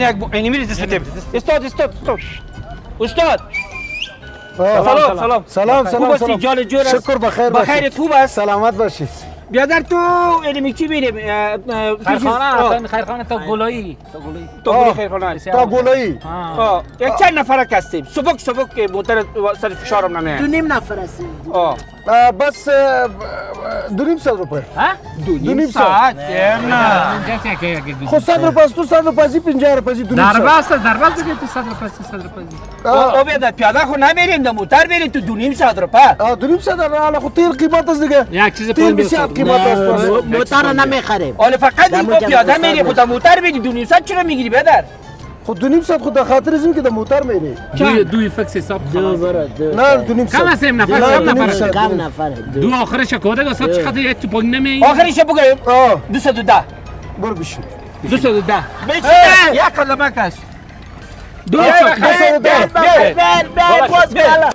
یعنی یک اینی میری دست بتیم استاد استاد استاد استاد. سلام سلام سلام خوب سلام سلام جان جور شکر بخیر. بخیر خوب است سلامت باشید بیادر تو اینی چی میریم خیرخانه خیرخانه تا گلایی تا گلایی تو تا گلایی آه یک چند نفر هستیم سبک سبک که موتر سر فشارم تو نمیه نیم نفر هستیم بس دو نیم صد روپه ها دو نیم ساعت نه خب صد روپه است تو صد روپه ازی پنجاه روپه ازی دو نیم در صد بس در بس دیگه تو صد روپیه صد روپیه آه، او بیادر پیاده خو نمیریم در موتر بریم تو دو نیم ساعت رو پر آه، دو نیم صد حالا خود تیل قیمت است دیگه یک چیز تیل بسیار قیمت است موتر نمی‌خریم حالا فقط این پیاده مستر میری خود در موتر بری دو نیم ساعت چرا می‌گیری بیادر خود دو نیم صد خود در خاطر از این که در موتر میری دوی دوی فکس حساب دو دو نه دو نیم صد کم این نفر نه، کم دو نفر. کم نفره دو دو آخرش کده گسات چقدر یک تو پنگ نمی آخرش آه. دو و ده. برو بشین. دو و ده. یک کلمه کش. دو دو و ده. باز بالا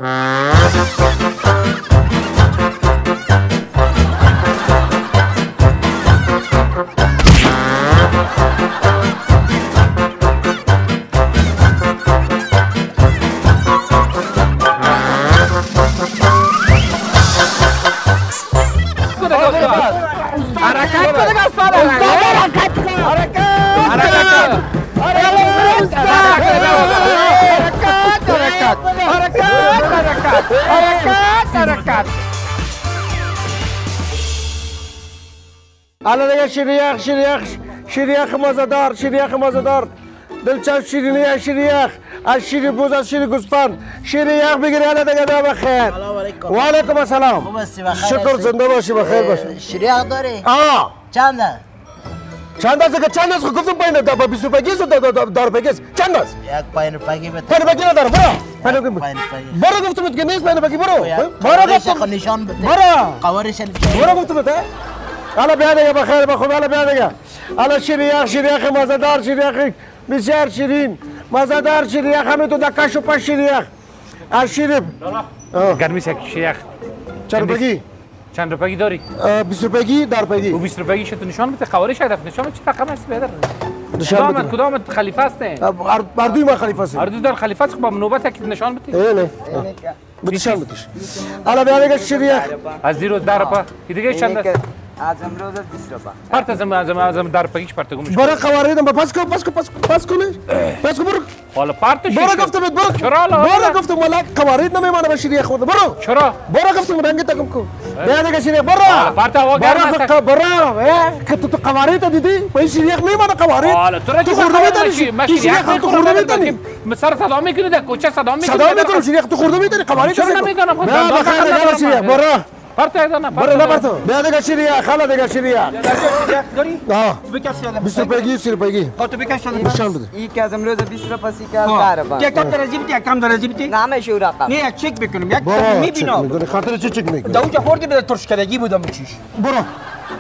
حالا دیگه شیریخ شیریخ شیریخ مزدار شیریخ مزدار دلچسب شیرینی شیریخ از شیر بوز از شیر گوسفند شیریخ بگیری حالا دیگه دا بخیر و علیکم السلام شکر؟ زنده باشی بخیر باشی شریعه داری؟ آه چنده؟ چند است که چند است خب گفتم پایین دا با 20 روپیه است دا دا دا روپیه است چند است یک پاین روپایی بده پایین روپیه ندارم برو پایین روپیه برو گفتم که نیست پایین روپیه برو برو گفتم نشان بده برو قوارش برو گفتم ته حالا بیا دیگه بخیر بخوب حالا بیا دیگه حالا شیریخ شیریخ مزدار شیریخ بسیار شیرین مزدار شیریخ همه تو دا کش و پش شیریخ از شیر گرمیش یک شیخ چند روپیگی چند روپیه داری 20 روپیگی در و روپیگی 20 روپیه شد نشان بده قوارش هدف نشان بده چه رقم است بیادر نشان بده کدامت خلیفه است دوی ما خلیفه است هر دو در خلیفه است با نوبت یک نشان بده اه نه بتشان بتش حالا بیا دیگه شیریخ از زیرو در روپیه دیگه چند از امروز 20 روپا پرت از از از در روپیهش پرت گمش برو قواریدم پس کو پس کو پس کو پس کنه پس کو برو. حالا پرتش برو گفتم برو. چرا حالا؟ برو گفتم ولی قوارید نمیمانه به شیریخ خود برو. چرا؟ برو گفتم رنگ تکم کو بیا دیگه شیریخ برو. پرت گرم برو است. ق- برو. که تو تو قوارید دیدی؟ به این شیریخ میمانه قوارید حالا تو تو خورده می‌تونی تو شیریخ تو خورده می‌تونی سر صدا می‌کنی در کوچه صدا می‌کنی. صدا می‌کنم شیریخ تو خورده می‌تونی قوارید چرا؟ خب من. شیریخ برو. پرت ایدانا برو نه برتو بیا دیگه شیریخ حالا دیگه شیریخ داری؟ آه بکش یادم 20 روپیگی 30 روپیگی خاطر بکش یادم نشان بده این که از امروز 20 روپا سی که از 10 روپا یک کم درجی بیتی یک کم درجی بیتی نامه شو رقم نه یک چک بکنم یک برو چک می‌بینم می‌کنی خاطر چی چک می‌کنی اونجا خوردی به ترشکدگی بودم بچیش برو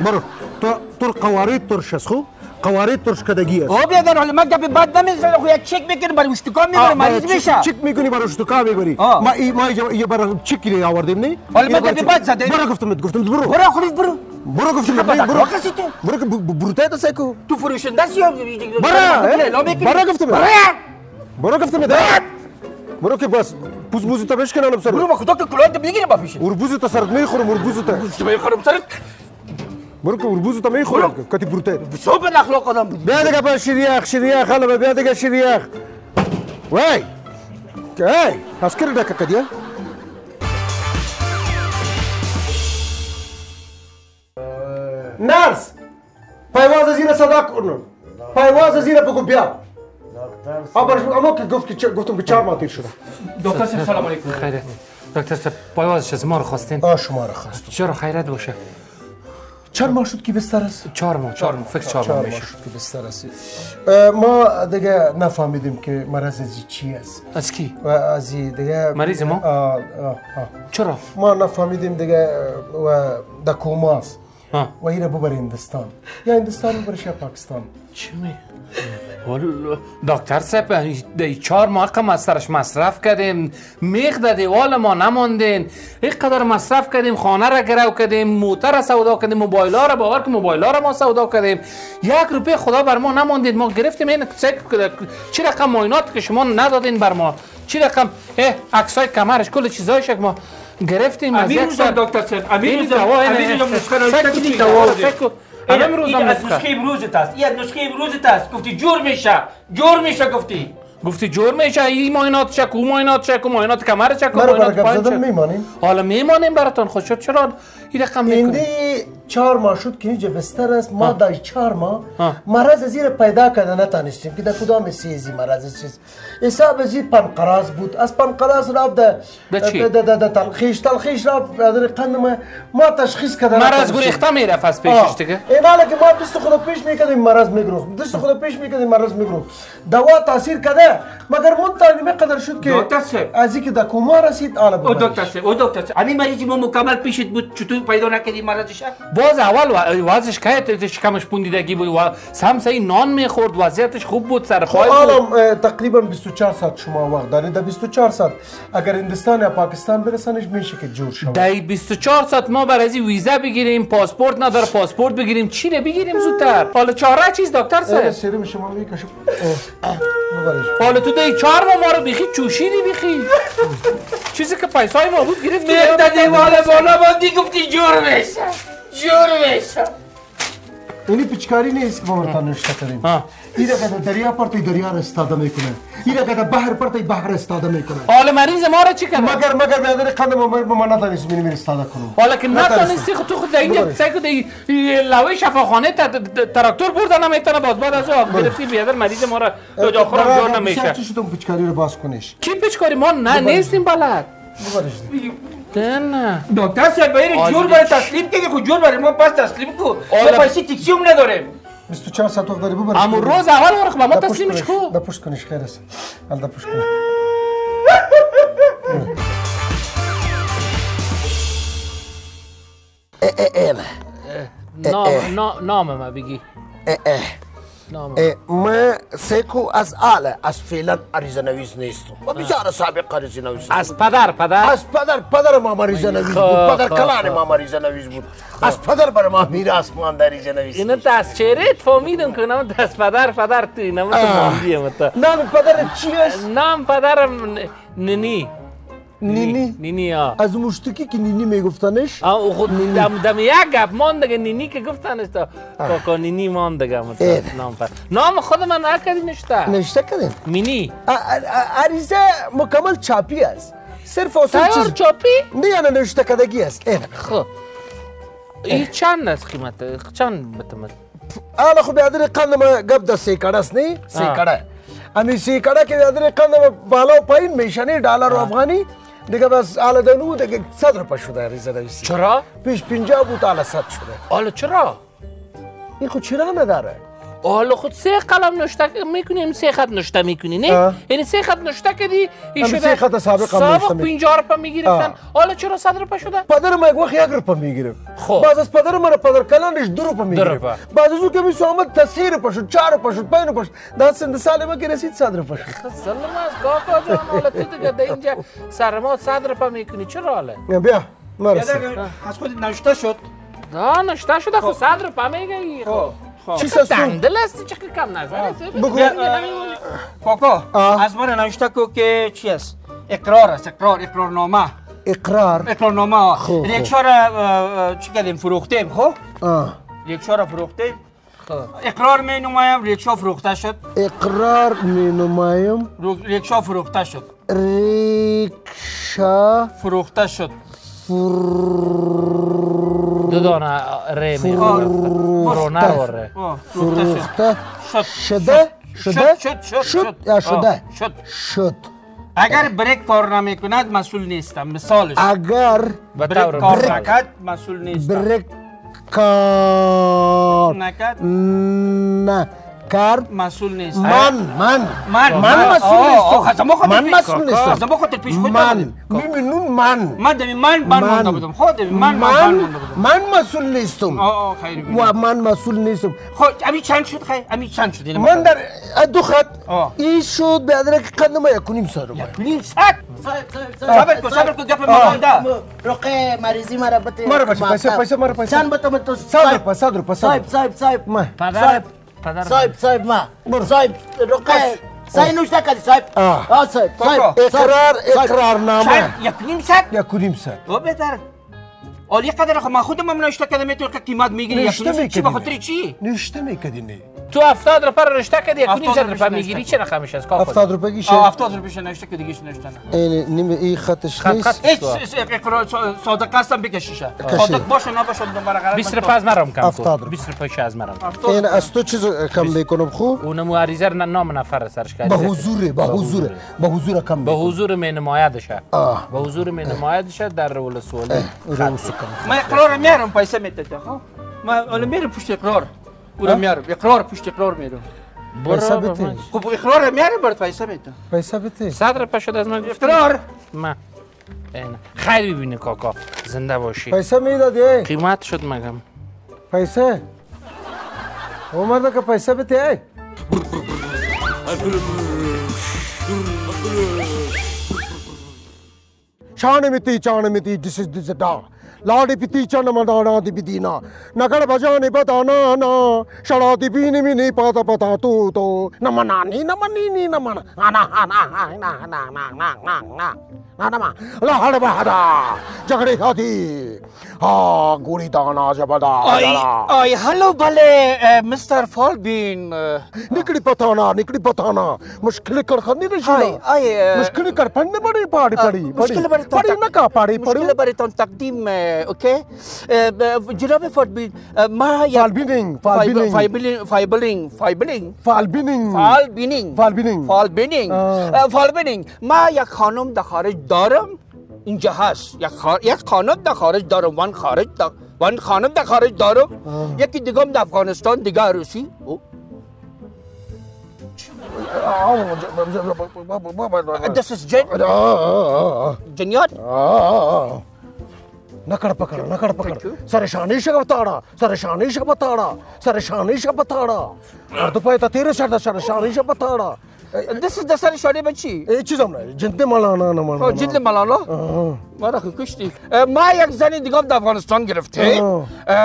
برو تو تو قوارید ترش است خو قوارید ترش کدگی است او بیادر حالا من گپی بد نمی‌زنم خو یک چک بکنم برای اشتکان می‌برم مریض میشه چک می‌کنی برای اشتکا می‌بری. ما ای- ما یه برای چکی آوردیم نه؟ حالا من چک- بد زده. برو گفتم گفتم برو. برو خورید برو. برو گفتم خب، برو. برو کسی تو. برو که ب- ب- بروتای دست کو تو فروشنده سی یا برو. برو گفتم. برو. برو گفتم. برو. که بس. پوز بوزی تا بشکنم برو سر با خدا که کلاه تو بگیری با پیشه وربوزی تا سرت می‌خورم وربوزی تا تو بخورم سرت. برو که وربوزی تا می‌خورم کتی بروتای صبح اخلاق آدم بود بیا دیگه با شریخ شریخ حالا بیا دیگه شریخ وای ای اسکر دکه کدیا نرس پایواز زیر صدا کنن پایواز زیر بگو بیا آبر اما که گفت که گفتم که چهار ماه تیر شده دکتر سلام علیکم خیرت دکتر صاحب پایوازش از ما رو خواستین آ شما را خواست چرا خیرت باشه چند ماه شد که بستر است چهار ماه چهار ماه فکر چهار ماه چهار شد که بستر است ما دیگه نفهمیدیم که مرض ازی چی است. از کی؟ و از دیگه مریض ما؟ آه، آه،. چرا؟ ما نفهمیدیم دیگه و در کوما است. و این ببر هندستان یا هندستان ببرش یا پاکستان. چی می دکتر صاحب دی چهار ماه ما سرش مصرف کردیم. میخ در دیوال ما نماندین. یک قدر مصرف کردیم خانه را گرو کردیم موتر را سودا کردیم موبایل ها را باور که موبایل ها را ما سودا کردیم. یک روپیه خدا بر ما نماندید ما گرفتیم این چی رقم معاینات که شما ندادین بر ما؟ چی رقم؟ اه عکسای کمرش کل چیزایش ما گرفتیم. از یک سر دکتر صاحب امیر روزم این از نسخه. امروزت است این از نسخه امروزت است گفتی جور میشه جور میشه گفتی گفتی جور میشه این ماینات چک او ماینات چک او ماینات کمر چک او مرا برای ماینات پایین چک میمانیم حالا میمانیم براتون خود شد چرا این رقم می‌کنیم ایندی چهار ماه شد که اینجا بستر است. ما در چهار ماه. مرض زیر پیدا کرده نتانستیم که در کدام سیزی مرض چیز. حساب زیر پنقراز بود. از پنقراز رفت در در چی؟ در- در- در تلخیش. تلخیش رفت در قند ما. ما تشخیص کرده مرض. گریخته می‌رفت از پیشش. دیگه. این حالا که ما دست خود پیش می‌کردیم مرض میگروخ دست خود پیش می‌کردیم مرض میگروخ دوا تاثیر کرده. مگر من تا نیمه قدر شد که. از اینکه در کوما رسید حالا او ببرش. دکتر او دکتر صاحب. همین مریضی ما مکمل پیشت بود. چطور پیدا نکردی مرضش؟ باز اول وضعش که شکمش پوندیدگی بود و سمسه نان می‌خورد وضعیتش خوب بود سر خب پای بود. تقریبا 24 ساعت شما وقت دارید. در 24 ساعت اگر هندستان یا پاکستان برسنش میشه که جور شما دای 24 ساعت ما بر از ویزا بگیریم پاسپورت نداره پاسپورت بگیریم. چی رو بگیریم زودتر؟ حالا چاره چیز دکتر صاحب؟ سیروم شما می‌کشم. حالا تو دی چهار ما ما رو بیخی چوشیدی بیخی. چیزی که پیسای ما بود گرفتی. میخ در دیوال بالا باندی گفتی جور میشه جور میشه اینی پچکاری نیست که ما برتان نشته ها. این که در دریا پرتی دریا را استاده می‌کنه این که در بحر پرتی بحر استاده می‌کنه حالا مریض ما رو چی کرد مگر مگر بیادر قند ما ما ما نتانستیم اینی استاده کنم حالا که. نتونستی خود تو خود در اینجا. سعی کن لوه شفاخانه تراکتور بردن نمی‌تونه باز بعد از اون گرفتی بیادر مریض ما را تا جا خورم جور نمیشه چی شدم پچکاری رو باز کنش کی پیچ کاری ما نه نیستیم بلد نه دکتر صاحب باید. جور برای تسلیم که خود جور برای ما پس تسلیم کو. ما پیسی تکسی هم نداریم. 24 ساعت داری ببرش اما روز اول ورخ ما تسلیمش کو؟ دا پشت کنش خیر است. حال دا پشت کنش نام نا- نام ما بگی نام اه، ما سیکو از آله از فعلا عریضه نویس نیستم. و بسیار سابق عریضه نویس از پدر پدر؟ از پدر پدر ما عریضه نویس بود. خب، پدر خب، کلان ما عریضه نویس بود. از پدر بر ما میراث مانده عریضه نویس اینو دست چهره فهمیدم که نام دست پدر پدر تو اینم تو ماندیم تا نام پدر چی است؟ نام پدرم ننی. نینی نینی ها از مشتکی که نینی میگفتنش او خود دم, دم یک گپ مان دیگه نینی که گفتنش تا کاکا نینی مان دیگه. نام پر نام خود من نکردی نشته نشته کردیم مینی عریضه مکمل چاپی است صرف اصول چیز چاپی نه یعنی نشته کدگی است این خب این چند است قیمت چند بتمت حالا خب بیادر قند ما گپ در سیکڑه است نه سیکڑه امی سیکڑه که بیادر قند ما بالا و پایین میشنی دلار و افغانی دیگه بس حالا دنو دیگه صد روپه شده نویسی چرا؟ پیش پینجا بود حالا صد شده حالا چرا؟ این خود چرا نداره حالا خود سه قلم نشته می‌کنیم سه خط نشته می‌کنی نه؟ یعنی سه خط نشته کردی این شده سه خط سابق هم سابق نشته می- 50 روپه می‌گرفتن آه. حالا چرا صد روپه شده؟ پدر ما یک وقت یک روپه می‌گیره خب. بعض از پدر ما پدر کلانش دو روپه می‌گیره روپه. بعض از او که میسو آمد تا سه روپه شد چهار روپه شد در سند سال ما که رسید صد روپه شد سلام از کاکا جان حالا تو دیگه در اینجا سر ما صد روپه می‌کنی چرا حاله؟ بیا مرسی از خود نوشته شد نه نشته شده خود صد روپه میگی خب خب چه که کم نظر بگو. بیا، کاکا آه. از من نوشته کو که چی است اقرار است اقرار اقرارنامه اقرار اقرارنامه خوب، ریکشا را چی کردیم فروختیم خب. ریکشا را فروختیم اقرار می نمایم ریکشا فروخته شد اقرار می نمایم ریکشا فروخته شد ریکشا فروخته شد دو دانه ری می آه، رو نروره آه، فروخته شد فروخته شد شده شده شد شد شد یا شده شد شد اگر بریک کار نمی‌کند مسئول نیستم مثالش اگر بریک کار. نکرد مسئول نیستم بریک کار نکرد نه کرد مسئول نیست من من من من مسئول نیستم. من پیش- مسئول نیستم. از ما خاطر پیش خود من. میبینون من من دمی من من مونده بودم خود من من من من مونده بودم من مسئول نیستم. و من مسئول نیستم خب امی چند شد خیلی امی چند شد من در دو خط. این شد به ادرک قدم یکونیم سر رو کنیم سک صاحب صاحب صبر کن صبر کن گپ مونده رقیه مریضی مرا بده مرا بچه، پیسه، پیسه، مرا پیسه. چند بتم تو صد روپا صد روپا صد صاحب روپا صاحب پدر صاحب ما برو. صاحب رقه صاحب نوشته کردی صاحب. آه, آه صاحب اقرار اقرار نامه یک نیم ست یک نیم ست و بهتر بهتر آلی قدر خب من خودم هم نوشته کردم تو که قیمت می‌گیری نوشته چی به. خاطر چی نوشته می‌کردی نه تو 70 روپه رو رشته کردی یک روپیش روپه. می‌گیری چه رقمش است کاکو هفتاد روپا گیشه آه هفتاد روپیش نوشته که دیگه نوشته نه این نیم این خطش خط نیست خط صا- صادق هستم بکشیشه صادق باشه نباشه دنبال غلط 20 روپه از مرام کم هفتاد کن روپه. 20 روپه از مرام این از تو چیز کم می‌کنم خوب اونم عریضه رو نام نفر سرش به کردی حضوره به حضوره به حضور کم به حضور می نمایدشه آه. به حضور می نمایدشه در رول سوالی من اقرار میارم پیسه میده خب؟ من حالا میرم پشت اقرار. او رو میارم. اقرار پشت اقرار میرم. پیسه برو بده. خب اقرار میارم برات پیسه میده پیسه بده. صد روپه شد از من اقرار. من. خیر ببینی کاکا. زنده باشی. پیسه می‌دادی قیمت شد مگم. پیسه. اومده که پیسه بده شان میتی چان میتی جس جس دا लाड़ी पिती चन मनाना नगर बजाने बताना ना शरा पाता पता तू तो। नमना मनानी न मनीनी न मन। आना आना हाँ गोरी दाना जबदा ओए हेलो भले मिस्टर फॉलबीन। निकड़ी पताना निकड़ी पताना। मुश्किल कर खन्नी नहीं शुरू मुश्किल कर पढ़ने बड़ी पाड़ी पड़ी मुश्किल बड़ी तो पड़ी ना का पाड़ी पड़ी मुश्किल बड़ी तो तकदीम में اوکی جناب فالبین ما فالبینینگ فالبینینگ فالبینینگ فالبینینگ فالبینینگ. فالبینینگ آه. اه، فالبینینگ ما یک خانم در خارج دارم اینجا هست یک. یک خانم در خارج دارم وان خارج. وان خانم در خارج دارم یکی دیگه هم در افغانستان دیگه روسی. This is جن جنیات نکڑ پکڑ نکڑ پکڑ سر شانی شگ بتاڑا سر شانی شگ بتاڑا سر شانی شگ بتاڑا ہر دپے تا تیرے سر سر شانی شگ بتاڑا دس از دسر شانی بچی ای چیزم نه جنت مالا نه نه مالا جنت مالا نه ما را خوشتی ما یک زنی دیگه در افغانستان گرفته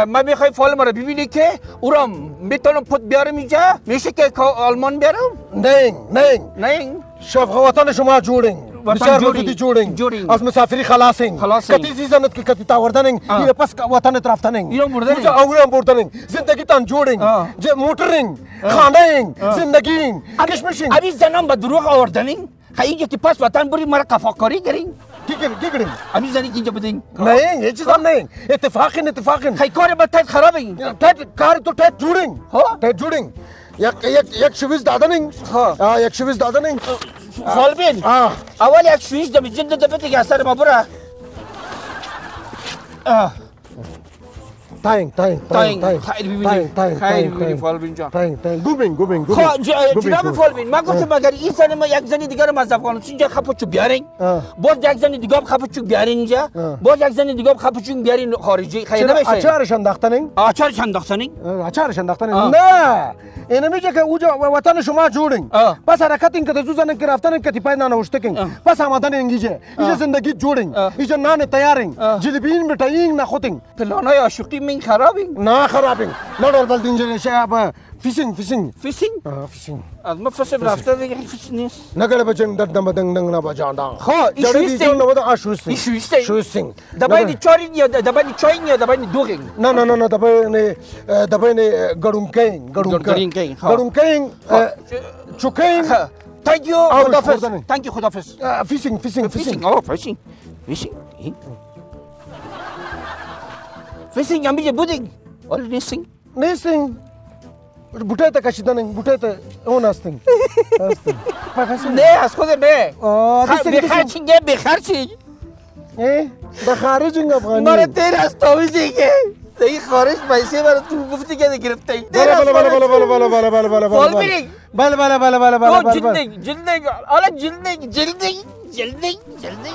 ما می‌خوای فال مرا ببینی که اورم می‌تونم پد بیارم اینجا میشه که آلمان بیارم نه نه نه شفقاتان شما جوړین وطن جوړي جوړي جوړي از مسافری خلاصین. خلاصین. کتی زیزنت کی کتی تاوردنین یی پس وطن طرفتنین یی مردن جو اوغرام بردنین زندگی تان جوړین. جه موټرین خانهین. زندگین اگشمشین ابي زنم به دروغ آوردنین؟ خیلی که پس وطن بری مرا قفاکاری گرین؟ گیگرین گیگرین امی زنی اینجا بدین. نه یه چیز هم نه اتفاقین اتفاقین خیلی کار با تایت خرابه این کار تو تایت جوڑین. تایت جوڑین. یک یک یک 120 دادنین ها. 120 دادنین خالبین. اول 120 دمی جلد دبته که سر ما بره آه. تاینگ تاینگ تاینگ ببینی خیلی ببینی فالبین جان تاینگ تاینگ گوبینگ خب ج- جناب فالبین من گفتم اگر این زن ما یک زن دیگر رو از افغانستان اینجا خپچو بیارین. باز یک زن دیگه خپچو بیارین اینجا باز یک زن دیگه خپچو بیارین خارجی چرا نمیشه اچارش انداختنین آچار چنداختنی اچارش انداختنین. نه اینه میگه که اوجا وطن شما جوړین. پس حرکت این که د زوزن که رفتن که پای نه نوشتکین پس آمدن اینجا اینجا زندگی جوړین. اینجا نان تیارین. جلبین مټاین نه خوتین پلانای عاشقی خرابینگ خرابینگ نه خرابینگ لرل بلد اینجا شعب فیشینگ فیشینگ فیشینگ آه فیشینگ از ما فیش رفته دیگه فیش نیست. نگل بچن داد نم بدن دنگ نبا جان دان خو ایشویسته نم بدن آشویسته ایشویسته ایشویسته دبای دی چارین یا دبای دی چاین یا دبای دی دوگین نه نه نه نه دبای نه دبای نه گرم کین گرم کین. گرم کین چوکین. تانکیو خدافز تانکی خدافز فیشینگ فیشینگ فیشینگ آه فیشینگ فیشینگ فیسینگ هم بیجه بودینگ ولی نیستینگ نیستین بوټه ته کشیدن بوټه ته اون هستین هستین نه از خود نه آه خ- بخرچینگه بخرچینگ اه د خارج افغانی مرا تیر از تاویزینگه این خارج پیسه برای تو گفتی که گرفته ای بله بله بله بله بله بله بله بله بله فال بله بریم. بله بله بله بله بله او بله بله جلدی جلدی حالا جلدی جلدی جلدی جلدی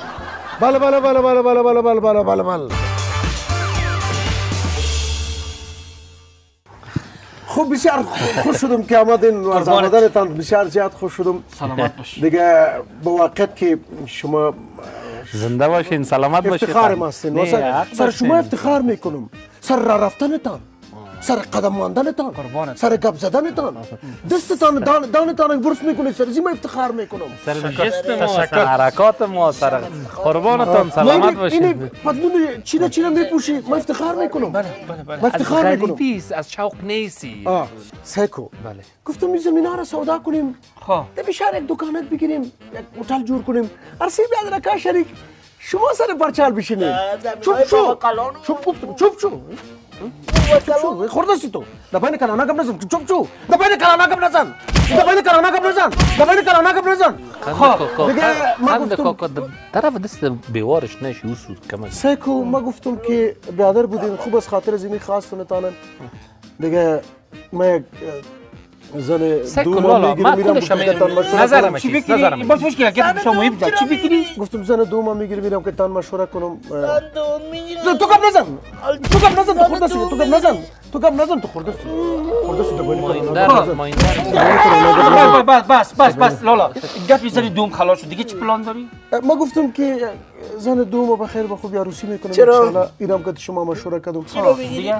بله بله بله بله خب بسیار خوش شدم که آمدین و از آمدنتان بسیار زیاد خوش شدم. سلامت باش دیگه به وقت که شما زنده باشین سلامت باشین افتخار ما هستین. و نه، سر, شما. افتخار می‌کنم. سر راه رفتنتان. سر قدم ماندنتان. سر گپ زدنتان. دستتان دان دانتان برس می‌کنید سر. زیما افتخار می‌کنم. سر جست ما سر حرکات ما سر قربانتان سلامت باشین. این پتلون چیره چیره میپوشی. ما افتخار می‌کنم. بله بله بله. افتخار می‌کنم. از شوق نیستی. آه. سیکو. بله. گفتم این را سودا کنیم. خب. بشار یک دکانت بگیریم یک هتل جور کنیم. ارسی بیاد رکا شریک شما سر پرچال بشینید. چوب شو. چوب چوب شو چوب شو. خورده سی تو دبای کلانا کم نزن چوب شو دبای کلانا کم نزن دبای کلانا کم نزن دبای کلانا کم نزن خب دیگه ما گفتم- طرف دست بیوارش نشی او سود کم است. سیکو ما گفتم که برادر بودیم خوب از خاطر زمین خواست نتانن دیگه ما یک زن دوم لالا می‌گیرم ما میرم تان مشوره نظرم کنم. چی چیست نظرم بکنی باش باش که شما می‌بینی چی بکنی گفتم زن دوم می‌گیرم میرم که تان مشوره کنم. تو کم نزن! تو کم نزن تو خورده سی تو کم نزن! تو کم نزن تو خورده سی خورده سی دبانی مایندر کلانا مایندر. بس بس بس بس لالا گپ می‌زنی دوم خلاص شد. دیگه چی پلان داری؟ ما گفتم که زن دوم به خیر به خوبی عروسی می‌کنم چرا؟ اینم که شما مشوره کردم دیگه؟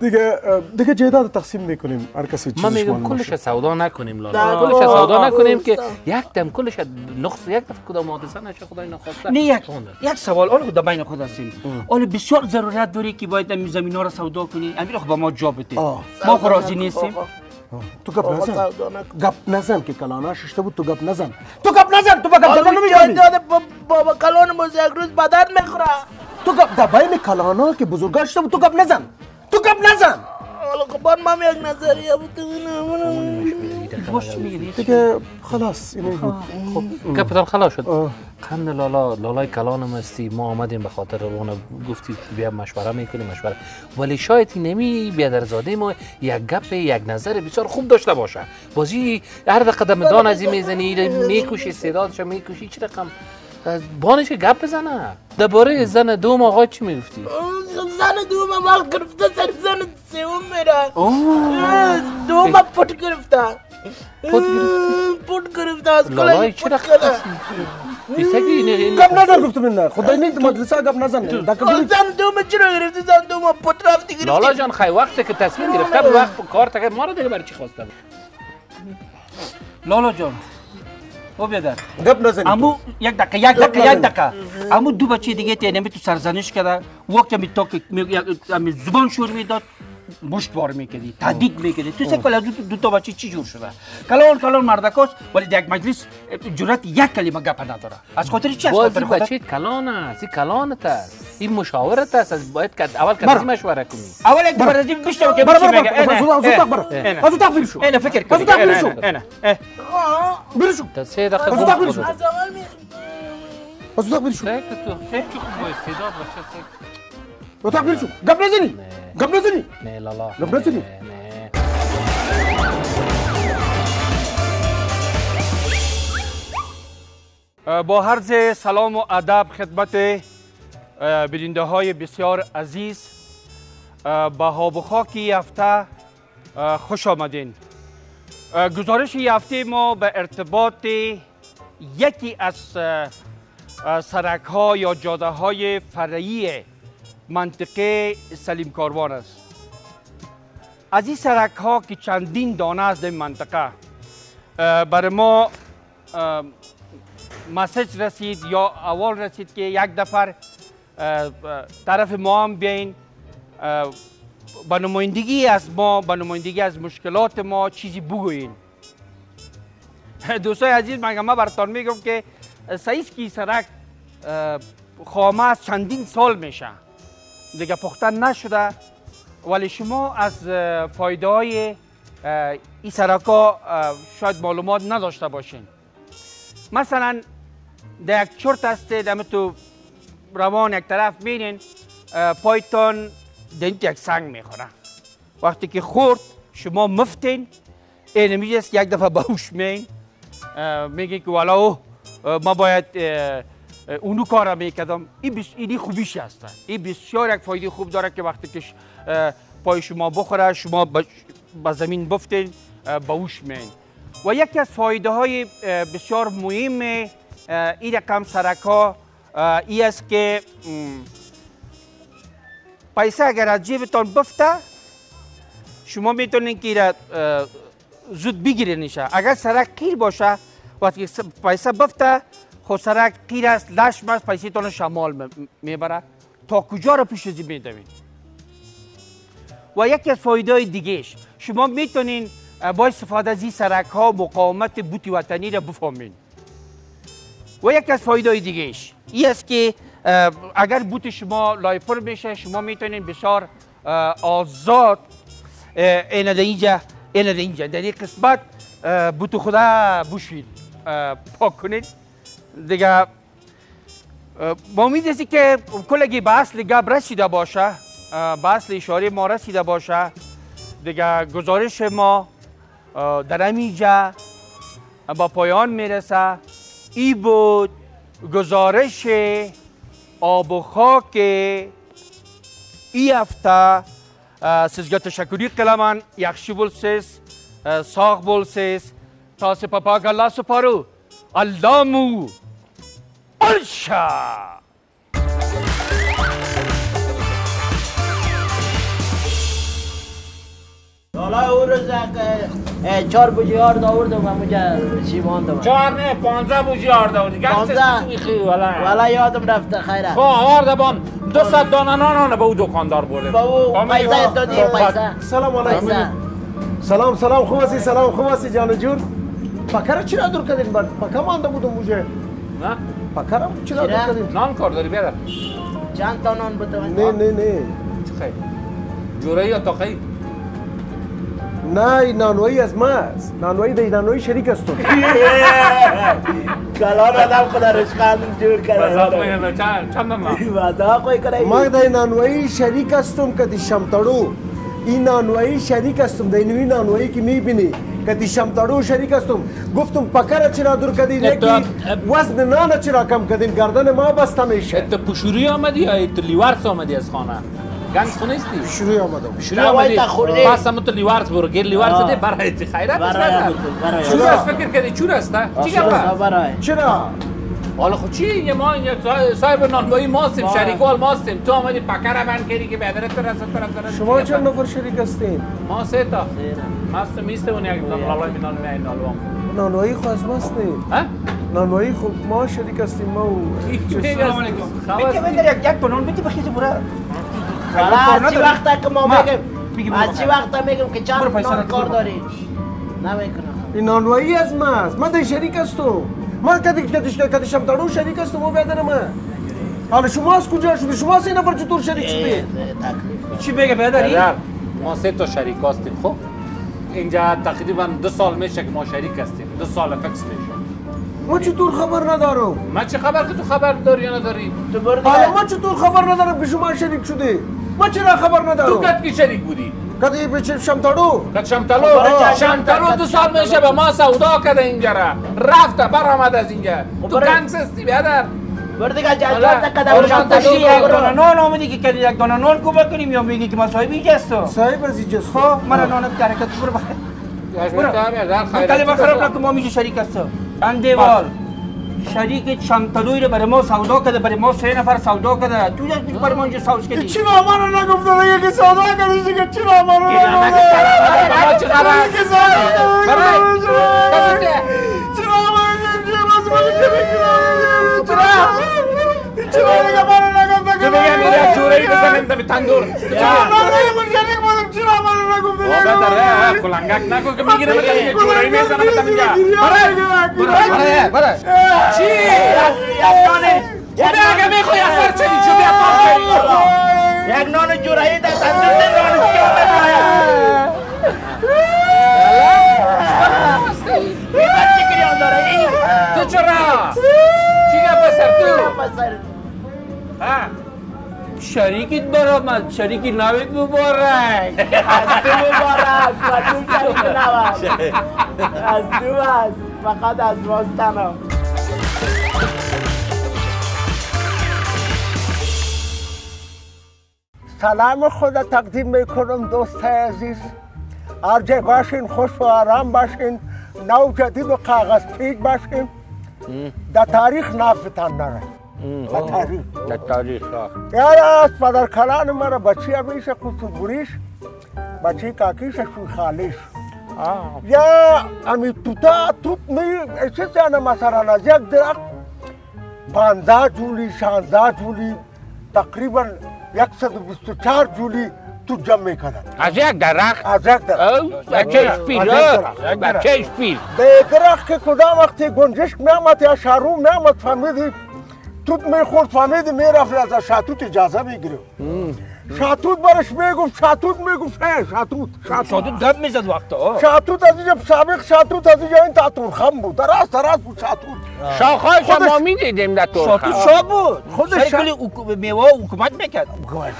دیگه دیگه جیداد تقسیم می‌کنیم هر کسی ما چیزش میگم معلوم کلش. سودا نکنیم لالا کلش. سودا نکنیم که. یک دم کلش نقص یک دفعه کدام حادثه نشه خدای نخواسته نه یک خونده. یک سوال آن در بین خود هستیم آن بسیار ضرورت داری که باید این زمین ها را سودا کنی امیر خب به ما جا بده. ما راضی نیستیم تو گپ نزن. گپ نزن که کلانا ششته بود تو گپ نزن تو گپ نزن تو با گپ زدن نمی‌دونی. بابا کلان ما یک روز بدن می‌خوره تو گپ در بین کلانا که بزرگا شده بود تو گپ نزن تو گپ نزن. حالا قبان ما یک نظریه بود باش چی میگی؟ دیگه خلاص اینه بود خب کپتان خلاص شد. قند لالا لالای کلانم هستی ما آمدیم به خاطر اون گفتی بیا مشوره می‌کنیم مشوره. ولی شاید این نمی بیادرزاده ما یک گپ یک نظر بسیار خوب داشته باشه. بازی هر قدم دان از این می‌زنی می‌کشی استعدادش می‌کشی چی رقم؟ بانش گپ بزنه. درباره زن دوم آقا چی می‌گفتی؟ زن دوم وقت گرفته سر زن سوم میره. دوم پت گرفته. پت گرفته؟ پت گرفته. از کلای رقم کرده بیسگی گپ نزن گفتم نه. خدای نیست مدرسه گپ نزن. خب کبیر زن دوم چرا گرفتی؟ زن دوم پت رفتی گرفتی. لالا جان خیلی وقتی که تصمیم گرفته به وقت کار تکر ما رو دیگه برای چی خواسته لالا جان. او بیادر گپ نزن امو یک دقیقه یک دقیقه یک دقیقه امو دو بچه دیگه تینمی تو سرزنش کرده وقت می تو که زبان شور می‌داد مشت بار می‌کردی تهدید می‌کردی تو سه کلا دو, دو تا بچه چی جور شده کلان کلان مردکاست ولی در یک مجلس جرات یک کلمه گپ نداره از خاطر چی از خاطر بچه کلان است این کلانت است این مشاورت است از باید که اول کسی مشوره کنی اول یک بار این بیشتر که برو برو برو زود زود برو. از تو بیرشو اینه فکر کنی تو اینه، بیرشو اینه، اینه. بیرشو تا سه دقیقه گم تو خودت. از اول می از تو بیرشو سه که تو با استعداد بچه از تو بیرشو گپ نزنی با عرض سلام و ادب خدمت بیننده های بسیار عزیز به آب و خاک هفته خوش آمدین. گزارش هفته ما به ارتباط یکی از سرک ها یا جاده های فرعی منطقه سلیم کاروان است. از این سرک ها که چندین دانه از این منطقه برای ما مسج رسید یا اول رسید که یک دفر طرف ما هم بیاین. به نمایندگی از ما به نمایندگی از مشکلات ما چیزی بگویین. دوستای عزیز من ما براتون میگم که سعیس کی سرک خامه از چندین سال میشه. دیگه پختن نشده. ولی شما از فایده های این سرک ها شاید معلومات نداشته باشین. مثلا در یک چرت هسته در تو روان یک طرف اه، پایتان دین یک سنگ می‌خوره. وقتی که خورد شما مفتین این میگه است یک دفعه باوش مین میگه که والا اه، ما باید اونو کار می‌کردم. این بس اینی خوبیش هست این بسیار یک فایده خوب داره که وقتی که پای شما بخوره شما به به زمین بفتین باوش مین و یکی از فایده های بسیار مهم این رقم سرک ها است که پیسه اگر از جیبتان بفته شما می‌تونین که زود بگیرینشه اگر سرک قیر باشه وقتی پیسه بفته خود سرک قیر است لشم است. تان شمال می- می‌بره تا کجا را پیش ازی میدوین و یکی از فایده های دیگهش شما می‌تونین با استفاده از این سرک ها مقاومت بوت وطنی را بفهمین. و یک از فایده های دیگهش این است که اگر بوت شما لایپر بشه شما می‌تونین بسیار آزاد اینه در اینجا اینه در اینجا. در این قسمت بوت خدا بوشید. پاک کنید. دیگه با امید که کلگی به اصل رسیده باشه به اصل اشاره ما رسیده باشه. دیگه گزارش ما در همینجا با پایان می‌رسه. ای بود گزارش آب و خاک ای هفته. اه، سیزگاه تشکری قلمان یخشی بولسیس اه، ساق بولسیس تا سپاپاک الله سپارو. الله مو حالا اون روز اه، اه، چهار بجیار آوردم همونجا چی ماندم چهار نه پانزه بوجی پانزده؟ چه سوی والا والا یادم رفته خیره خب آرده بان دو ست دانه نان به او دکاندار برده با او پیسه دادی پیسه سلام علیکم سلام سلام خوب هستی سلام خوب هستی جان جون پکر چرا دور کردین بر پکر مانده بودم موجه نه Pacăra cu cine Era... Non cordo libera. Gianta non bătăvani. Ne, ne, ne. Ce hai? Giurei o tohai. نه نانوایی از ما است نانوایی در نانوایی شریک است کلان آدم خدا رشقان جور کرده ما در نانوایی شریک هستم که دی شمترو این نانوایی شریک هستم در نوی نانوایی که میبینی که دی شمتړو شریک هستم گفتم پکر چرا دور کردین ات- یکی وزن نان چرا کم کردین گردن ما بسته میشه. ات پوشوری آمدی یا ات لیوارس آمدی از خانه؟ گنج خونه استی شروع آمدم. دوای آمدی. پس هم تو لیوارس برو. گیر لیوارس. ده برای تی خیرت برای. چور است فکر کردی چور است چی گفت برای. چرا؟ حالا خب چی؟ یه ما صاحب- نانوایی ماستیم شریکال ماستیم تو آمدی پکر بند کردی که بدرت تو رسد تو رسد شما چند نفر شریک هستین؟ ما سه تا. مست میسته اون یک نان لالای می نان می این نالوام نانوایی خو از ماست نه ها نانوایی خو ما شریک هستیم ما و سلام علیکم بیتی بندر یک یک کنون بیتی بخیزی برا حالا از چی وقتا که ما ما. بگی از چی وقتا میگیم که چند نان کار تو. داری نمی‌کنم این نانوایی از ماست من در شریک هستم من کدی کدی کدی شمتړو شریک هستم و بیادر ما حالا شما از کجا شدی شما سه نفر چطور شریک شدی تکلیف چی بگه بیادری؟ ما سه تا شریک هستیم خب اینجا تقریبا دو سال میشه که ما شریک هستیم. دو سال فکس میشه ما چطور خبر ندارم؟ من چه خبر که تو خبر داری یا نداری؟ تو حالا دیگه. ما چطور خبر ندارم که شما شریک شدی ما چرا خبر تو ندارم کد کی شریک بودی؟ کدی به شمتړو کد چند- شمتلو دو سال میشه به ما سودا کرده اینجا را. رفته برآمد از اینجا. تو برای- گنگس هستی بیادر. برو. دانه نان آمدی که کدی یک دانه نان کو بکنیم یا میگی که ما صاحب اینجا هستم صاحب از اینجا خب من نانت کرکت برو بخیر خیرت خراب نکن ما میشه شریک هستم اندیوال شریک شمتلوی رو برای ما سودا کرده برای ما سه نفر سودا کرده تو یک برای ما اینجا سوز کردی چرا ما رو نگفته دیگه که سودا کردی دیگه چرا ما رو خبر که سودا. چرا ما رو چرا چرا دیگه ما رو نگفته تو میگم میره جوره ای بزنیم دم تندور چرا ما رو شریک بودم چرا ما رو نگفته بیادر کلنگک نکن که می‌گیره به جوره ای می‌زنم دم اینجا برای برای چی؟ یعنی خب اگه می‌خوای اثر چنین شو بیا کار کنی یک نان جورایی در تندور ده نان سیاه بده این بچه کریان داره این تو چرا؟ چی گپ سر تو؟ پسر ها شریکت برآمد شریک نوید مبارک. از تو مبارک. و تو شریک نوست از تو است فقط از ماست تنها سلام خود تقدیم می‌کنم دوست عزیز. هر جای باشین خوش و آرام باشین. نو جدید و کاغذ پیک باشین. در تاریخ نافتان نره در تاریخ در تاریخ یاد است پدر کلان مرا بچی همیشه قصد بریش بچی کاکیش شوی خالیش یا امی توتا توپ می چه زنه مثلا از یک درخت پانزده جولی شانزده جولی تقریبا یکصد و بیست و چهار جولی تو جمع می‌کنن از یک درخت از یک درخت او بچه شپیل از یک درخت، یک درخت. بچه شپیل به درخت که کدام وقتی گنجشک میامد یا شاروم میامد فهمیدی توت می‌خورد فهمیدی می‌رفت از شاتوت اجازه می‌گیره شاتوت برش می‌گفت شاتوت می‌گفت. اه شاتوت شاتوت. دب می‌زد وقتا شاتوت از اینجا سابق شاتوت از اینجا این تا تورخم بود. دراز دراز بود شاتوت. شاخهایش خودش- ما می‌دیدیم در شادو ترخه شاه بود. خودش حکو- میوه حکومت می‌کرد.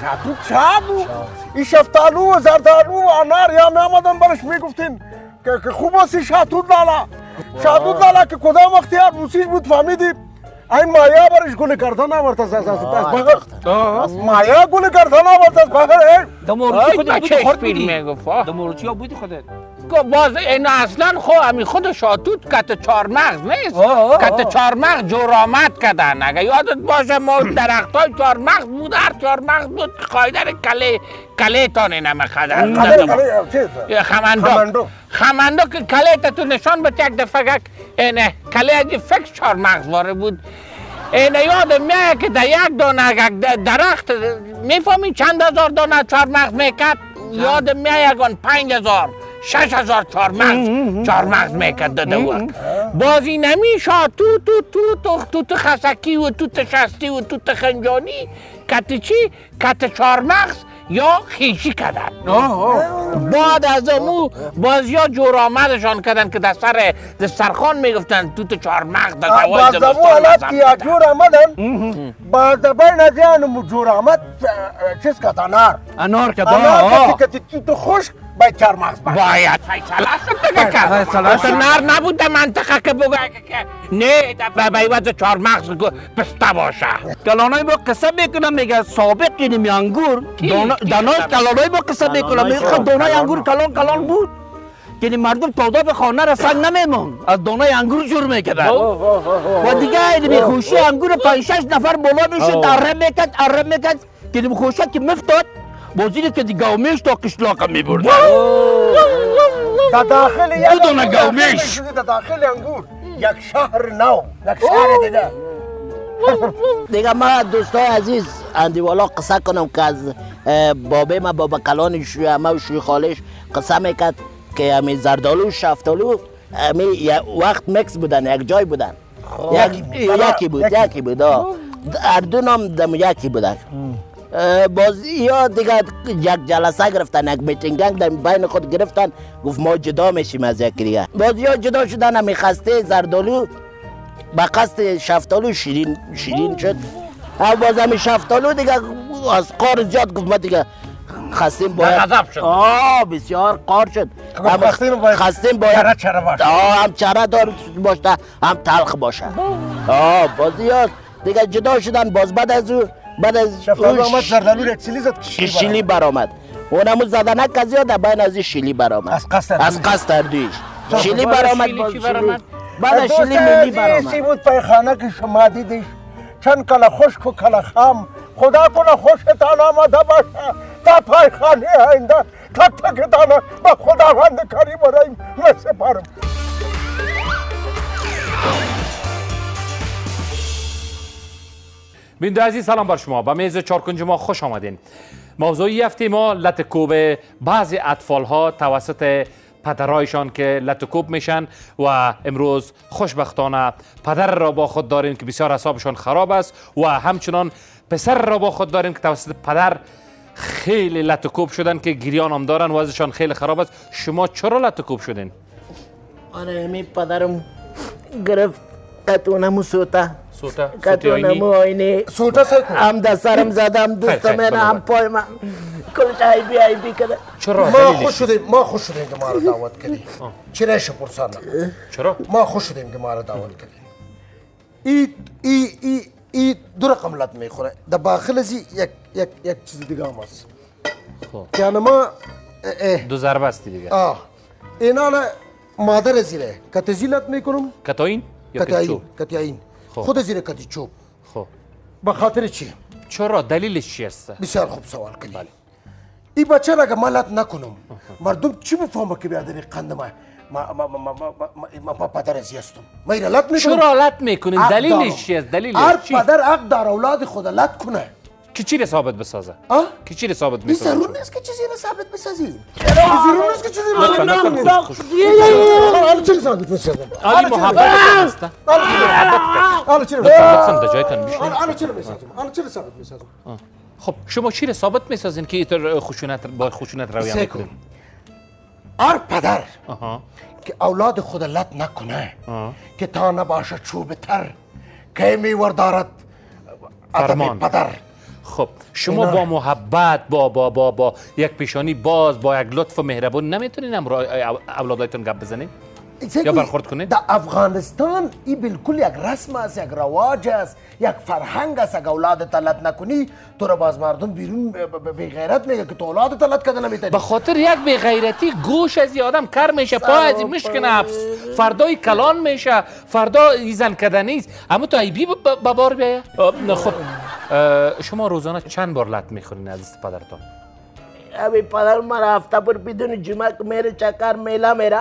شاتوت شاه بود. این شفتالو و زردالو و انار یا میامدن برش می‌گفتین که که خوب است شاتوت لالا. شاتوت لالا که کدام وقتی هر روسیش بود فهمیدی؟ این مایا برش گل کردن آورد از از از بغل مایا گل کردن آورد از بغل اه. دموروچی خودت شپیل بودی می‌گفت ها بودی خودت باز این اصلا خو امی خود شاتوت کت چارمغز نیست. آه، آه، کت آه. چارمغز جورامت کردن اگه یادت باشه ما درخت های چارمغز بود هر چارمغز بود قایدر کله کله تانه نمه خدن یا خمندو. خمندو. که کله تا تو نشان به یک دفعه اینه. کله اگه فکر چهار مغز واره بود. اینه یادم میاد که در یک دانه درخت می‌فهمی چند هزار دانه چهار مغز می‌کرد یادم میاد یکان پنج هزار. شش هزار چهار مغز چهار مغز می‌کرد داده وقت. بازی نمیشه تو تو تو تو تو تو خسکی و تو شستی و تو خنجانی کت چی؟ کت چهار مغز یا خیشی کردن. بعد از امو باز یا جور آمدشان کردن که در سر دسترخان می‌گفتن تو تو چهار مغز در دمو زمستان حالت مزم که یا. جور آمدن. باز دبین از یعنی جور آمد. چیز کت؟ انار. انار انار کتی کتی. تو خشک باید. چهار مغز باید باید فیصله شد دیگه. نر نبود در منطقه که بگه که نه در بیوز چهار مغز گو- پسته باشه. کلانای با قصه می‌کنم میگه سابق اینمی انگور. داناش قصه کلانای با قصه می‌کنم میگه خب دانای انگور کلان کلان بود. یعنی مردم پودا به خانه را سنگ نمیمون از دانای انگور جور می‌کردن و دیگه اینمی خوشی انگور پنج شش نفر بالا می‌شد اره می‌کرد اره می‌کرد. که اینمی خوشه که مفتاد بازی که دیگه گومیش تا قشلاق می‌برد. در داخل یک دو انگور گومیش. داخل انگور یک شهر نو یک شهر دیگه دیگه ما دوستای عزیز اندیوالا قصه کنم که از بابه ما بابا کلان شوی همه و شوی خالش قصه می‌کرد که همی زردالو و شفتالو همی وقت مکس بودن یک جای بودن. یک- یکی بود یکی. بود. هر دو نام دم یکی بودن. اه، باز یا دیگه یک جلسه گرفتن یک میتینگنگ در بین خود گرفتن. گفت ما جدا میشیم از یکی دیگه. باز یا جدا شدن همی خسته زردالو با قصد شفتالو شیرین شیرین شد. او باز همی شفتالو دیگه از قار زیاد گفت ما دیگه خستیم باید غضب شد. آه بسیار قار شد. گفت اما خستیم باید خستیم باید چره چره باشه. آه هم چره دار باشه هم تلخ باشه. آه باز یاد دیگه جدا شدن باز بعد از او بعد از شفتالو آمد زردالو چیلی زد که شیلی برآمد. اونمو زدنک از یاد بین از شیلی برآمد. از قصد از قصد شیلی بعد برآمد شیلی باز چی شیلی برآمد؟ بعد از شیلی ملی برآمد. سی بود پیخانه که شما دیدیش. چند کلا خشک و کلا خام خدا کنه خوشتان آمده باشه. تا پایخانه آینده تک تکتان به خداوند کریم و رحیم. مسپارم بینده عزیز سلام بر شما. به میز چارکنج ما خوش آمدین. موضوعی هفته ما لطکوب بعضی اطفال ها توسط پدرایشان که لطکوب میشن و امروز خوشبختانه پدر را با خود داریم که بسیار حسابشان خراب است و همچنان پسر را با خود داریم که توسط پدر خیلی لطکوب شدن که گریان هم دارن و ازشان خیلی خراب است. شما چرا لطکوب شدین؟ آره می پدرم گرفت کتونمو سوتا. سوتا. کتونمو آینه سوټه سیکو هم در سرم زدم دوست من بله، هم. پای من کلش عیبی عیبی کرده چرا؟ ما خوش شدیم ما خوش شدیم که ما رو دعوت کردی. چرا پرسان؟ نکن چرا؟ ما خوش شدیم که ما رو دعوت کردی. ای ای ای ای دو رقم لط می‌خوره. در داخل ازی یک یک یک چیز دیگه هم هست. خب. که ما دو ضربه است دیگه. آه. اینا مادر زیره کت زیلت می‌کنم؟ کتاین یا کتاین کتاین خب. خود زیر کتی چوب. خب. به خاطر چی؟ چرا؟ دلیلش چی است؟ بسیار خوب سوال کردی. این بچه را اگه ما لط نکنم مردم چی بفهمه که بیادر قند ما ما ما ما ما ما ما ما پدر ازی هستم؟ ما ایره لط می‌کنم چرا لط می‌کنین حق دلیلش. چی است دلیلش هر پدر حق دار اولاد خود لط کنه. کی چی رو ثابت بسازه آه؟ کی چی رو ثابت این می‌سازه ضرور نیست که چیزی رو ثابت بسازی ضرور نیست که چیزی رو ثابت لطفاً، بسازی خوش- حالا چی ثابت بسازم علی محبت است حالا چی رو در جایتان میشه حالا چی رو بسازم حالا چی رو ثابت بسازم خب شما چی رو ثابت می‌سازین که اینطور خشونت با خشونت رویه می‌کنین هر پدر آها که اولاد خود لط نکنه که تا نباشه چوب تر که میور دارد فرمان. پدر خب شما اینا- با محبت با با با با یک پیشانی باز با یک لطف و مهربون نمی‌تونین هم اولادایتون گپ بزنین؟ یا برخورد کنید؟ در افغانستان این بالکل یک رسم است یک رواج است یک فرهنگ است. اگر اولاد لط نکنی تو را باز مردم بیرون بی غیرت میگه که تو اولاد لط کده نمی‌تونی. به خاطر یک بیغیرتی گوش از آدم کر میشه پای از این مشکنه فردای کلان میشه فردا ایزن کده نیست اما تو ایبی به بار بیایه خب. شما روزانه چند بار لط می‌خورین از دست پدرتان ابھی پدر مرا ہفتہ پر بدون جمعہ کو میرے چکر میلا میرا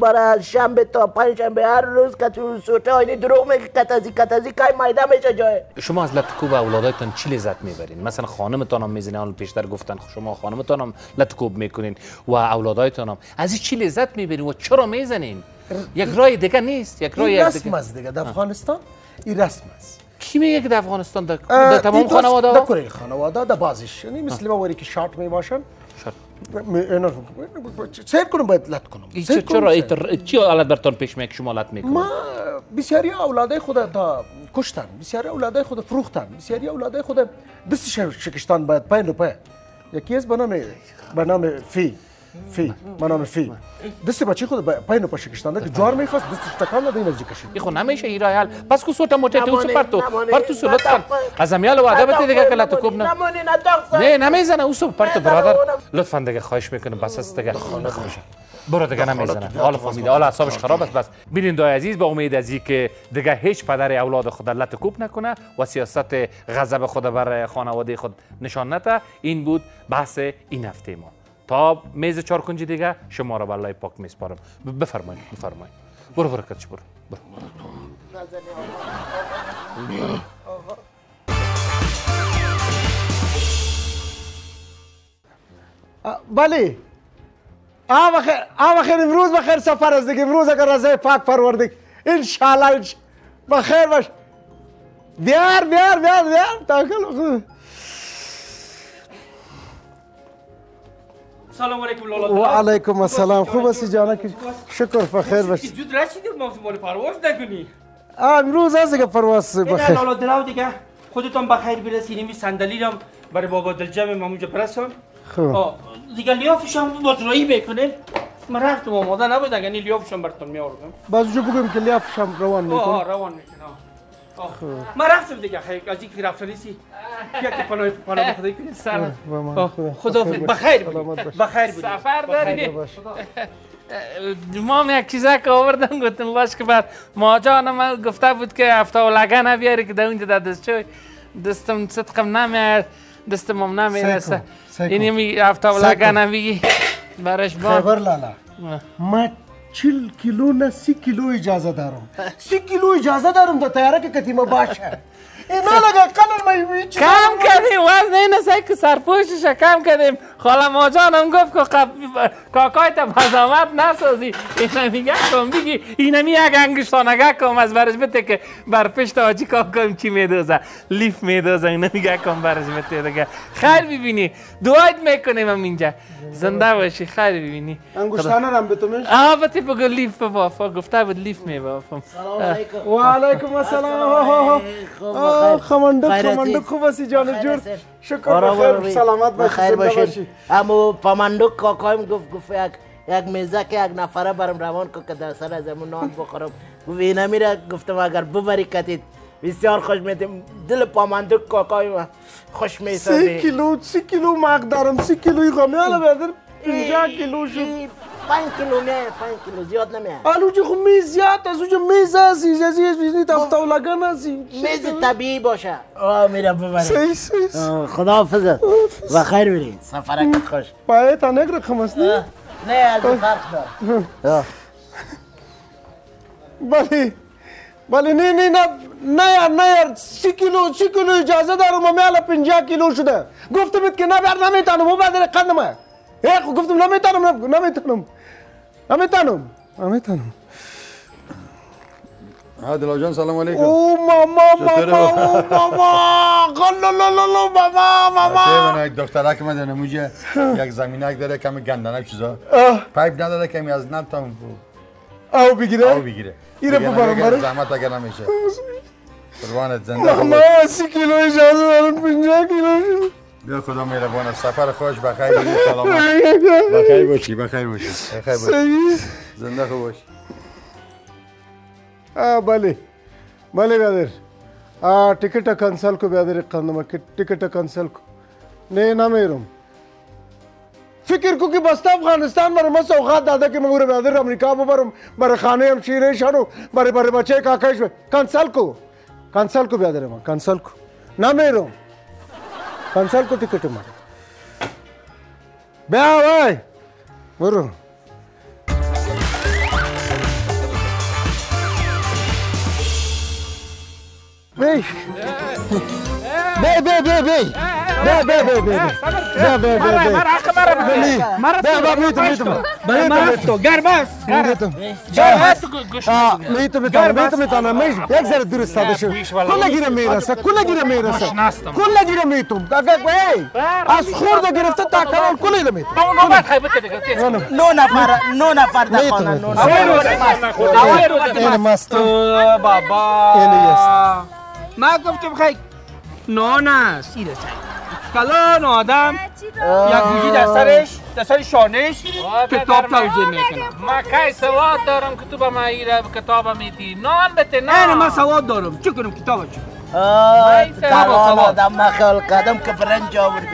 برا شنبه تا پنج شنبه هر روز که تو سوته آینی دروغ میگه کتازی کتازی کای مایده میشه جای. شما از لطکوب اولادایتان چی لذت می‌برین؟ مثلا خانمتان هم می‌زنین حالا پیشتر گفتن شما خانمتان هم لطکوب می‌کنین و اولادایتان هم. از این چی لذت می‌برین و چرا می‌زنین؟ یک رای دیگه نیست یک رای این یک رسم دیگه. است دیگه در افغانستان این رسم است. کی میگه که در افغانستان در, تمام خانواده در کره خانواده در بازش یعنی مثل ما وری که شارت می باشن می- اینا سیر کنم باید لط کنم. چرا؟ چی حالت برتان پیش میاد شما لط می‌کنین ما بسیاری اولادای خود تا کشتن بسیاری اولادای خود فروختن بسیاری اولادای خود دست شکشتن باید پای پای. یکی از به نام به نام فی. فی نام فی دست بچه خود پای پای شکشتن که جوار می‌خواست دستش تکان داد این از کشید یخو نمیشه این راه حل پس کو سوتا موته تو نمانی، پرتو پرتو سو لطفا نتاقا. از امیال وعده بده دیگه که لطکوب نه نمونی نتاقصا نه نمی‌زنه او سو پرتو برادر. لطفا دیگه خواهش می‌کنم بس است دیگه برو دیگه نمی‌زنه حالا فهمیده حالا اعصابش خراب است بس بیننده عزیز با امید از که دیگه هیچ پدر اولاد خود لط کوب نکنه و سیاست غضب خود بر خانواده خود نشان نده این بود بحث این هفته ما تا میز چهار کنج دیگه شما را به الله پاک میسپارم. بفرمایید بفرمایید. برو برو کچ برو برو. بله. آ بخیر آ بخیر امروز بخیر سفر است دیگه. امروز اگر رضای پاک پروردگار ان شاء الله بخیر باش. بیار بیار بیار بیار. توکل خود سلام علیکم لالا و علیکم السلام. خوب هستی جانک شکر بخیر باش که زود رسیدیم ما مال پرواز نکنی. آ امروز از دیگه پرواز بخیر. لالا دلاو دیگه. خودتان بخیر برسید این صندلی رو برای بابا دلجم ما اونجا خب آه، دیگه لیافش هم بازرایی می‌کنه من رفتم آماده نبود اگر این لیافش هم براتون میآوردم. باز جو بگویم که لیافش هم روان آه آه، میکن روان می‌کنه من رفتم دیگه. خیلی از اینکه رفتنی سی. بیا که پناه پناه خدای کنی و من آه، خدا. بخیر باش. بخیر بود سفر داری. ما هم یک چیزک آوردم گفتم باش که بعد ما جان من گفته بود که هفته و لگه نبیاری که در اونجا در دستشوی دستم صدقم نمیاد. دستم هم نمی‌رسه. سیکو، سیکو. این می هفته و لگه. نبیگی برش با خبر لالا. ما چل کیلو نه سی کیلو اجازه دارم. سی کیلو اجازه دارم در تیاره که کتیمه باشه اینا لگه قلن ما کم کردیم وزن این است که سرپوشش کم کردیم خاله ماجانم گفت که قب... کاکای تا بزامت نسازی اینا میگه کن بگی اینا می یک انگشتانگه کم از برش بته که بر پشت آجی کاکایم چی میدوزه لیف میدوزه اینا میگه کن برش بته دیگه خیر ببینی دعایت می‌کنیم هم اینجا زنده باشی خیر ببینی انگشتانه رم به تو میش آه بته بگو لیف بافا گفته بود لیف میبافم و علیکم السلام خیرتی. خمندق خوب هستی جان جور خیر شکر بخیر. سلامت باشی بخیر باشی. اما پامندوک کاکایم گفت گفت یک یک میزه که یک نفره برم روان که که در سر از امون نان بخورم. گفت اینا میره گفتم اگر ببری کتید بسیار خوش میتیم. دل پامندوک کاکایم خوش سی می‌سازی کیلو سی کیلو مق دارم. سی کیلوی غمی. حالا پنجاه کیلو شد پنج کیلو میه پنج کیلو زیاد نمیه آلو جو خو میز زیاد از اونجا میز هستی از این بیزنی تفتا و لگن هستی میز طبیعی باشه. آه میره ببری سی سی خدا حافظت و خیر بری. سفرکت خوش. پایه تا نگر رقم است نه؟ نه از این فرق دار. بله بله نه نه نه نه یار نه یار سی کیلو سی کیلو اجازه دارم امی حالا پنجاه کیلو شده. گفتم که نه بیار نمی‌تونم او بعد قدم ای خب گفتم نمی‌تونم نمی‌تونم نمی‌تونم نمی‌تونم عادل جان سلام علیکم. او ماما ماما؟ او ماما. قلللللو ماما ماما. من یک دخترک من در نموجه. یک زمینک داره کمی گندنه چیزا. پایپ نداره کمی از نب تا او بگیره؟ بگیره. اینو دیگه ببرم نگه، برای؟ زحمت اگر نمیشه. قربانت زنده ماما خوش سی کیلو اجازه دارم پنجاه کیلو بیا خدا مهربان است. سفر خوش بخیر باشی سلامت بخیر باشی بخیر باشی بخیر باشی صحیح زنده خوب باشی آه بله بله برادر آه टिकट कन्सल को برادر قندم टिकट कन्सल को نه نمیرم فکر کو که بسته افغانستان برای ما سوغات داده که مگوره برادر امریکا ببرم برای خانه هم شیره شانو برای برای بچه کاکش کنسل کو کنسل کو برادر ما کنسل کو ಕನ್ಸಲ್ಕು ಟಿಕೆಟ್ ಮಾಡಿ ಬ್ಯಾವಾಯ್ ಬರು Bem! Bem, bem, bem, bem! بیا بیا بیا بیا بیا. بیا بیا مرا حق مرا بده بیا بیا میتم میتم مرا تو گر بس گر بس میتم میتم میتم میتم میش یک ذره دور استاده شو کلا گیره می‌رسه کلا گیره می‌رسه. کلا گیره میتم دقیق وای. از خورد گرفته تا کلان کلا گیره میتم نو نفر خیبت دیگه نو بابا. ما گفتم خیلی. نو نه سیره کلان آدم یک گوشی در سرش در سر شانش کتاب توجیه می‌کنه ما کی سواد دارم که تو به ما ایره کتاب میتی نان بته نه نان من سواد دارم چه کنم کتاب چه کلان آدم نخیال کردم که برنج آوردی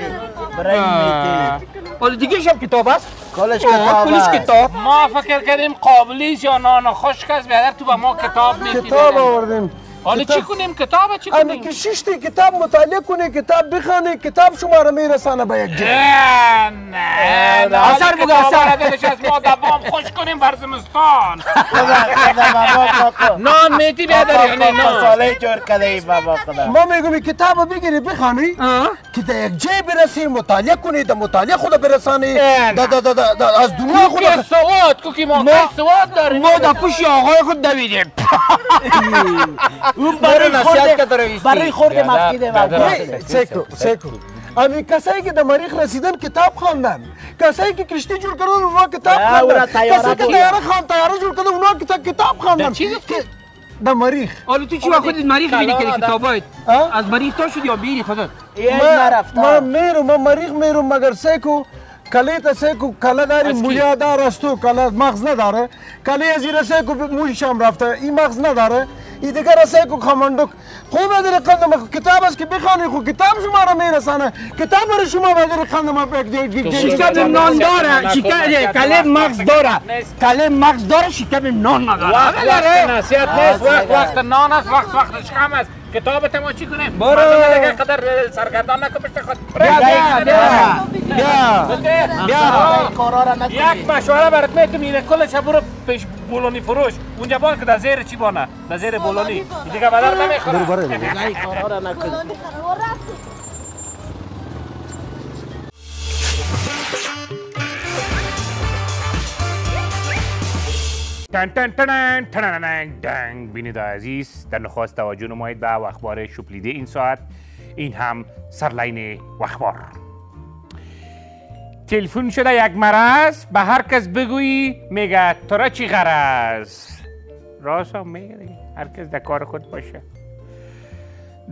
برنج میتی حالا دیگه شب کتاب است آه، کتاب است. کتاب ما فکر کردیم قابلیش یا نان خشک است بیادر تو به ما کتاب میتی کتاب آوردیم حالا چی کنیم؟ کتاب چی کنیم؟ که ششتی کتاب مطالعه کنه کتاب بخانه کتاب شما را میرسانه به یک جای نه نه نه اثر بگو، اثر. از ما دبام خوش کنیم بر زمستان. خدا خدا بابا کاکا نان میتی بیادر یعنی کاکا نان مساله جور کده ای بابا خدا ما میگم کتاب بگیری بخوانی که در یک جای برسی مطالعه کنی در مطالعه خود برسانی. اه. دا دا دا دا دا از دنیا خود که سواد کو که ما سواد داریم. ما در پوش آقای خود دویدیم. اون برای برای نصیحت خورد که رئیسی. برای خورد مفقیده نه، سیکو سیکو امی کسایی که در مریخ رسیدن کتاب خواندن کسایی که کشتی جور کردن اونا کتاب خواندن کسایی که بود. طیاره خواند طیاره جور کردن اونا کتاب خواندن چی گفتی؟ در مریخ حالا تو چی با خودت مریخ میری که کتابایت؟ از مریخ تا شد یا بیری خودت میرم من مریخ میرم مگر سیکو کله تا سیکو کله داری؟ مویا دار است تو کله مغز نداره کله از زیر سیکو مویش هم رفته این مغز نداره این دیگر از سیکو خماندوک خوب در قدم کتاب است که بخوانی خو کتاب شما را میرسانه کتاب برای شما به در قدم شکم نان داره شکم کله مغز داره کله مغز داره شکم نان نداره وقت وقت نصیحت نیست وقت وقت نان است وقت وقت شکم است کتاب ما چی کنیم. برو. قدر سرگردان نکن پشت خود بیا بیا بیا. بیا. بیا. یک مشوره برات می‌تونم میره کلش برو پیش بولونی فروش. اونجا بان که در زیر چی بانه؟ در زیر بولونی. دیگه بدر نمی‌خوره. برو برو. تن تن تن تن دنگ. بینید عزیز در نخواست توجه نمایید به اخبار شپلیده این ساعت. این هم سرلاین اخبار. تلفن شده یک مرض. به هر کس بگویی میگه تو چی غرض؟ راست هم میگه. هر کس در کار خود باشه.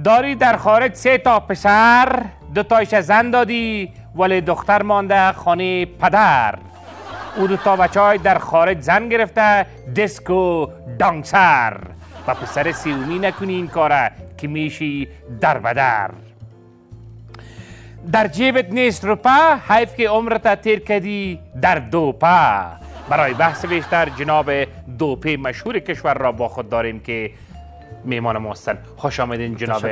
داری در خارج سه تا پسر دو تایش زن دادی ولی دختر مانده خانه پدر. او دو تا بچه های در خارج زن گرفته disco dancer و پسر سیومی نکنی این کاره که میشی در بدر. در جیبت نیست روپا حیف که عمرت تیر کردی در دوپا. برای بحث بیشتر جناب دوپه مشهور کشور را با خود داریم که میمان ما هستن خوش آمدین جناب.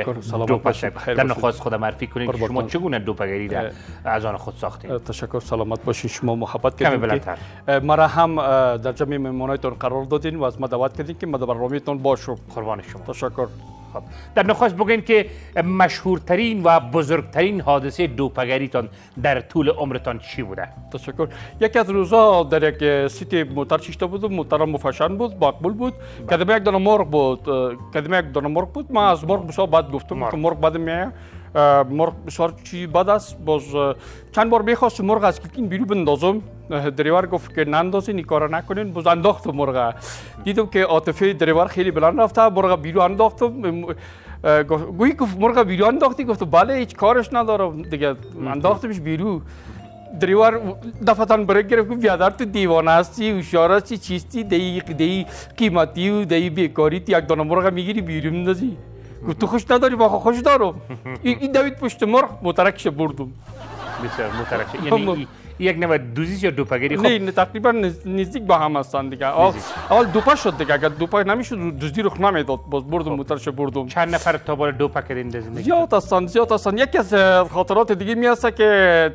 بخیر در. نخواست خود معرفی کنید که شما. چگونه دوپگری در از آن خود ساختین؟ تشکر. سلامت باشین. شما محبت که، بلندتر. مرا هم در جمع مهمانایتون قرار دادین و از ما دعوت کردین که ما در برنامهتون باشم. قربان شما. تشکر. خب. در نخواست بگوین که مشهورترین و بزرگترین حادثه دوپگریتان در طول عمرتان چی بوده؟ تشکر. یکی از روزا در یک سیت موتر شیشته بودم موتر مفشن بود مقبول بود. کدام یک دانه مرغ بود کدام یک دانه مرغ بود؟ ما از مرغ بسیار بد گفتم مرغ. میه اه، مرغ بسیار چی بد است باز چند بار می‌خواست مرغ از کلکین بیرو بندازم دریور گفت که نندازین این کارا نکنین باز انداختم مرغ دیدم که عاطفه دریور خیلی بلند رفته مرغ بیرو انداختم گویی گفت مرغ بیرو انداختی گفت بله هیچ کارش ندارم دیگه انداختمش بیرو دریور دفتن برای گرفت گفت بیادر تو دیوانه هستی هوشیار هستی چیستی دی دی قیمتی و دی بیکاری یک دانه مرغ می‌گیری بیرون میندازی گفت تو خوش نداری با خوش دارم این دوید پشت مرغ مترکش بردم بسیار مترکش یعنی یک نوع دوزیش یا دوپگری خب نه تقریبا نز- نزدیک با هم هستن دیگه اول دوپا شد دیگه اگر دوپا نمی‌شد دزدی رخ نمی‌داد باز بردم موترش بردم چند نفر تا بار دوپا کردین زیاد هستن زیاد هستن یکی از خاطرات دیگه می هست که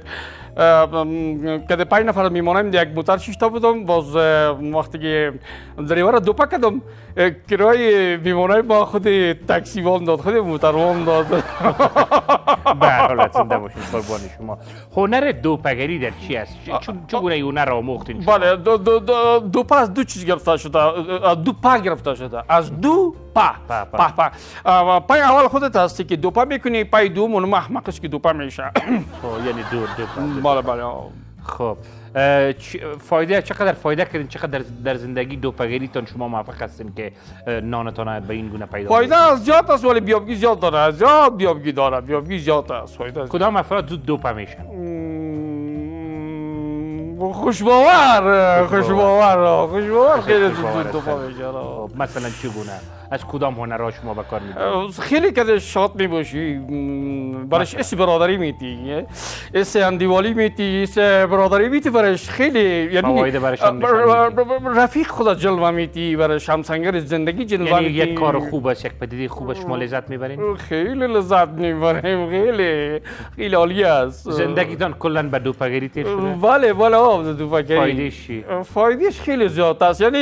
اه، م، که ده پنج نفر میمانم در یک موتر شیشتا بودم باز وقتی که دریور دو پا کردم اه، کرای میمانای با خود تاکسی وام داد خود موتر وام داد به حال زنده باشین قربان شما هنر دوپگری در چی است چگونه هنر را آموختین؟ بله دو, دو, دو, دو پا از دو چیز گرفته شده از دو پا گرفته شده از دو پا پا، پا. پا پای اول خودت هستی که دو پا می‌کنی پای دوم اونم احمق است که دو پا میشه خب یعنی دو دو بله بله خب فایده چقدر فایده کردین چقدر در, زندگی دوپگریتان شما موفق هستین که نانتان به این گونه پیدا فایده؟ از زیاد است ولی بیابگی زیاد داره زیاد بیابگی داره بیابگی زیاد است فایده. کدام افراد زود دوپا میشن خوشباور خوشباور خوشباور خیلی زود دو پا هستن. میشه آره. خب مثلا چگونه از کدام هنرها شما به کار می‌برید؟ خیلی که شاد می باشی م، برش اس برادری میتی. اس اندیوالی میتی اس برادری میتی برش خیلی یعنی رفیق خدا جلوه میتی برش همسنگر زندگی جلوه یعنی یک کار خوب است یک پدیده خوب است شما لذت می‌برین؟ خیلی لذت می‌بریم خیلی خیلی عالی است. زندگیتان کلا به دوپگری تیر شده؟ بله بله آه دو فکری فایدهش چی؟ فایدهش خیلی زیاد است. یعنی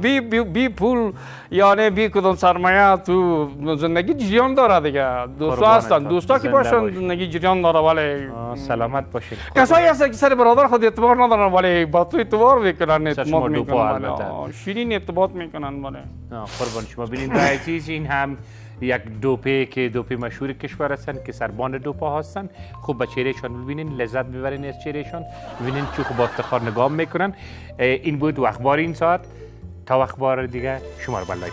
بی, بی, بی پول یعنی بی کدوم سرمایه تو زندگی جریان داره دیگه دوستا هستن. دوستا که باشن. زندگی جریان داره ولی سلامت باشین کسایی هستن که سر برادر خود اعتبار ندارن ولی با تو اعتبار می‌کنن اعتماد می‌کنن شیرین اعتماد می‌کنن ولی قربان شما ببینید عزیز این هم یک دوپه که دوپه مشهور کشور هستن که سربان دوپا هستن خوب به چهرهشان ببینین لذت ببرین از چهرهشان ببینین چه خوب افتخار نگاه می‌کنن این بود و اخبار این ساعت تا اخبار دیگه شما رو بلای